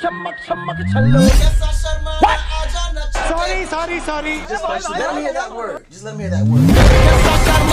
चमक छल्लो Sorry, sorry, sorry. Just let me hear that word. Just let me hear that word.